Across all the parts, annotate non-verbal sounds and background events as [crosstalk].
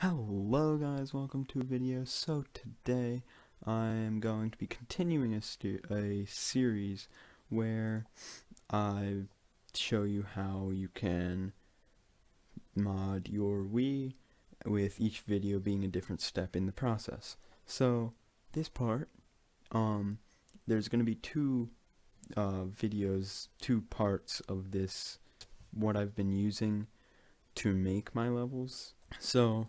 Hello guys, welcome to a video. So today I am going to be continuing a, a series where I show you how you can mod your Wii with each video being a different step in the process. So this part, um, there's going to be two uh, videos, two parts of this, what I've been using to make my levels. So,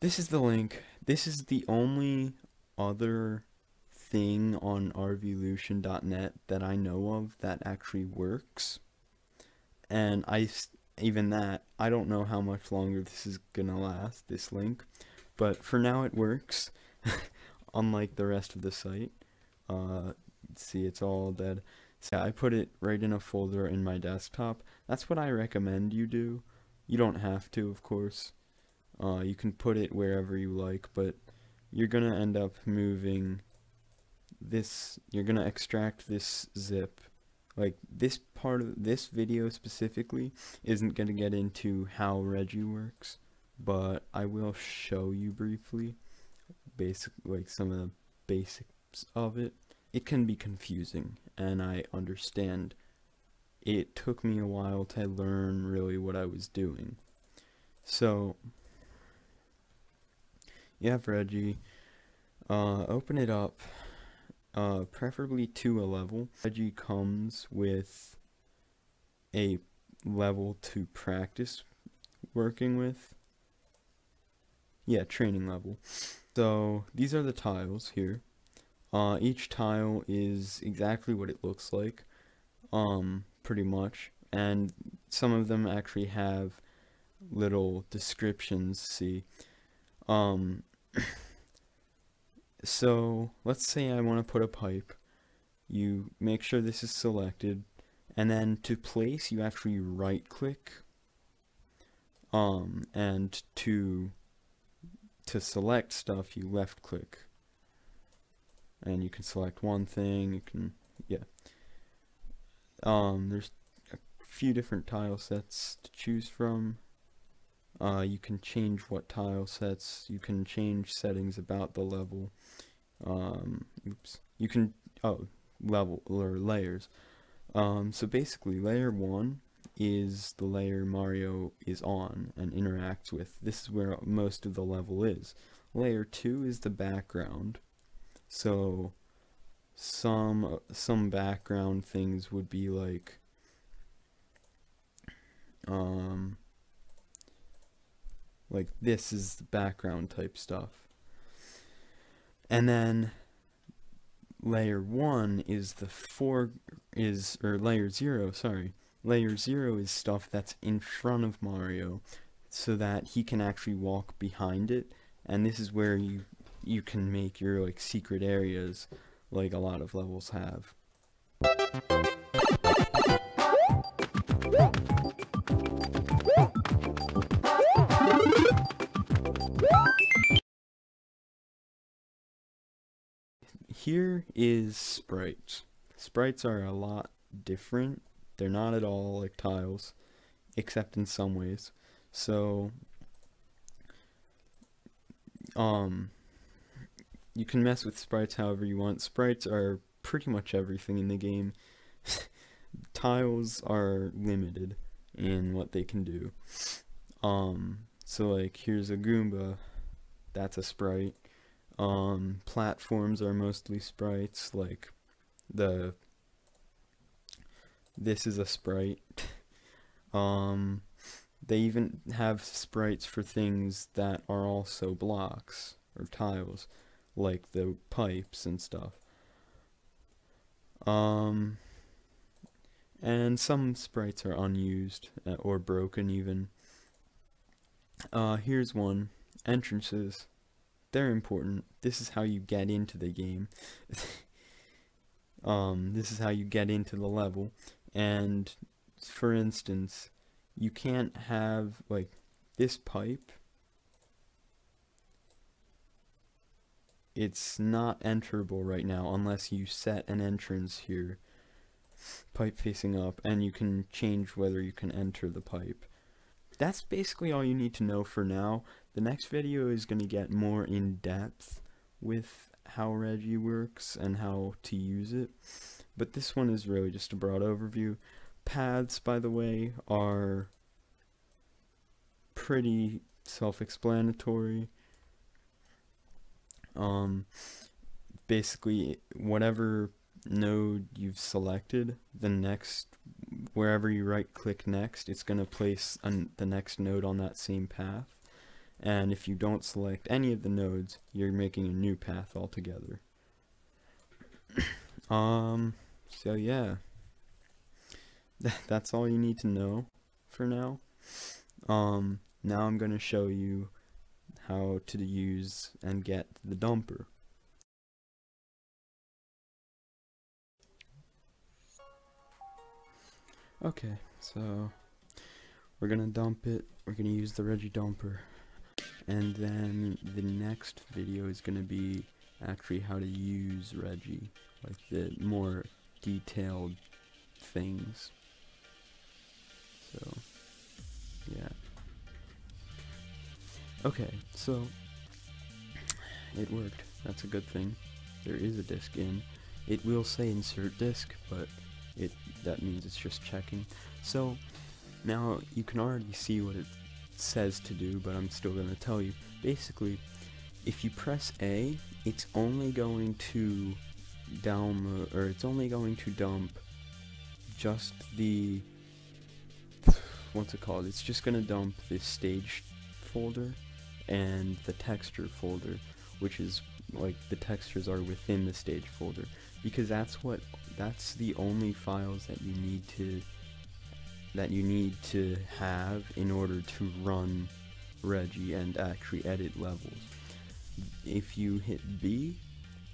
this is the link. This is the only other thing on rvlution.net that I know of that actually works. And I, even that, I don't know how much longer this is gonna last, this link. But for now it works, [laughs] unlike the rest of the site. Uh, see, it's all dead. So I put it right in a folder in my desktop. That's what I recommend you do. You don't have to, of course. Uh, you can put it wherever you like, but you're gonna end up moving this, you're gonna extract this zip. Like, this part of this video specifically isn't gonna get into how Reggie works, but I will show you briefly, basic, like some of the basics of it. It can be confusing, and I understand it took me a while to learn really what I was doing. So, you have Reggie, uh, open it up, uh, preferably to a level. Reggie comes with a level to practice working with. Yeah, training level. So, these are the tiles here. Uh, each tile is exactly what it looks like. Um, pretty much. And some of them actually have little descriptions see. Um [coughs] so let's say I want to put a pipe. You make sure this is selected. And then to place you actually right click um and to to select stuff you left click and you can select one thing you can yeah um, there's a few different tile sets to choose from. Uh, you can change what tile sets, you can change settings about the level. Um, oops, you can, oh, level, or layers. Um, so basically, layer 1 is the layer Mario is on and interacts with. This is where most of the level is. Layer 2 is the background. So some some background things would be like um like this is the background type stuff. And then layer 1 is the four is or layer 0 sorry. Layer 0 is stuff that's in front of Mario so that he can actually walk behind it. And this is where you you can make your like secret areas like a lot of levels have. Here is sprites. Sprites are a lot different. They're not at all like tiles, except in some ways. So, um, you can mess with sprites however you want. Sprites are pretty much everything in the game. [laughs] Tiles are limited in what they can do. Um, so like here's a Goomba, that's a sprite. Um, platforms are mostly sprites, like the this is a sprite. [laughs] um, they even have sprites for things that are also blocks or tiles like the pipes and stuff. Um, and some sprites are unused uh, or broken even. Uh, here's one. Entrances. They're important. This is how you get into the game. [laughs] um, this is how you get into the level. And, for instance, you can't have, like, this pipe it's not enterable right now unless you set an entrance here pipe facing up and you can change whether you can enter the pipe that's basically all you need to know for now. The next video is going to get more in depth with how Reggie works and how to use it. But this one is really just a broad overview. Paths, by the way, are pretty self-explanatory. Um, basically, whatever node you've selected, the next, wherever you right click next, it's going to place an, the next node on that same path. And if you don't select any of the nodes, you're making a new path altogether. [coughs] um, so yeah, Th [laughs] that's all you need to know for now. Um, now I'm going to show you how to use and get the dumper. Okay, so we're gonna dump it, we're gonna use the Reggie dumper, and then the next video is gonna be actually how to use Reggie, like the more detailed things. So, yeah. Okay, so it worked. That's a good thing. There is a disk in. It will say insert disk, but it that means it's just checking. So now you can already see what it says to do, but I'm still going to tell you. Basically, if you press A, it's only going to download, or it's only going to dump just the, what's it called? It's just going to dump the stage folder and the texture folder, which is like the textures are within the stage folder because that's what that's the only files that you need to that you need to have in order to run Reggie and actually edit levels. If you hit B,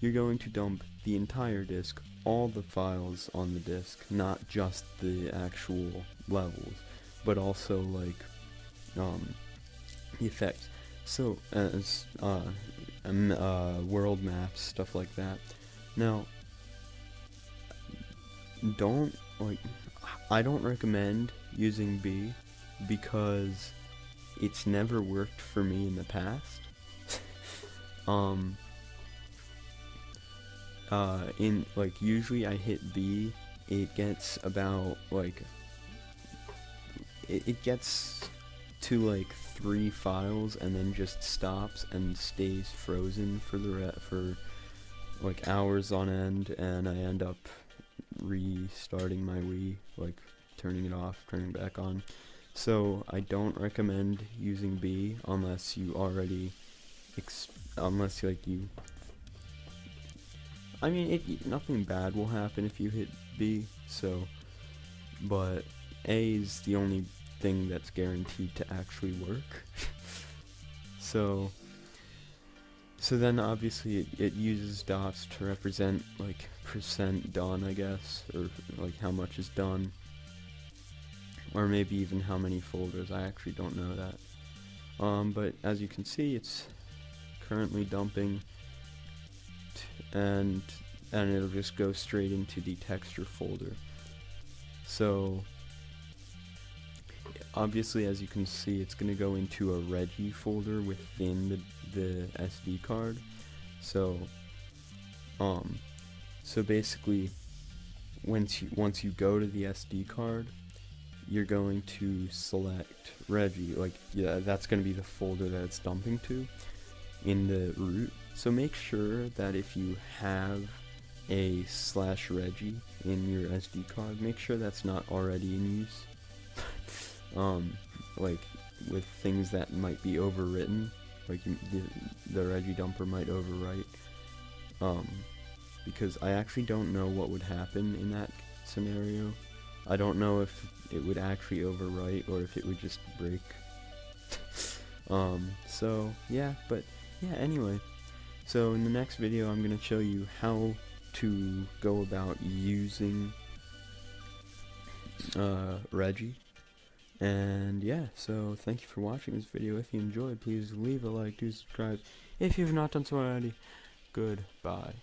you're going to dump the entire disk, all the files on the disk, not just the actual levels, but also like um, the effects. So as uh, um, uh, world maps, stuff like that. Now, don't like I don't recommend using B because it's never worked for me in the past. [laughs] um uh in like usually I hit B it gets about like it, it gets to like three files and then just stops and stays frozen for the for like hours on end and I end up restarting my Wii, like turning it off, turning it back on. So I don't recommend using B unless you already, unless like you. I mean, it nothing bad will happen if you hit B. So, but A is the only thing that's guaranteed to actually work. [laughs] so so then obviously it, it uses dots to represent like percent done I guess, or like how much is done. Or maybe even how many folders, I actually don't know that. Um, but as you can see it's currently dumping and and it'll just go straight into the texture folder. So obviously as you can see it's going to go into a Reggie folder within the, the SD card. So um so basically once you once you go to the SD card you're going to select Reggie. Like yeah that's going to be the folder that it's dumping to in the root. So make sure that if you have a slash Reggie in your SD card make sure that's not already in use um, like with things that might be overwritten, like the, the Reggie dumper might overwrite. Um, because I actually don't know what would happen in that scenario. I don't know if it would actually overwrite or if it would just break. [laughs] um, so yeah, but yeah, anyway. So in the next video I'm going to show you how to go about using uh, Reggie and yeah, so thank you for watching this video. If you enjoyed, please leave a like, do subscribe if you've not done so already. Goodbye.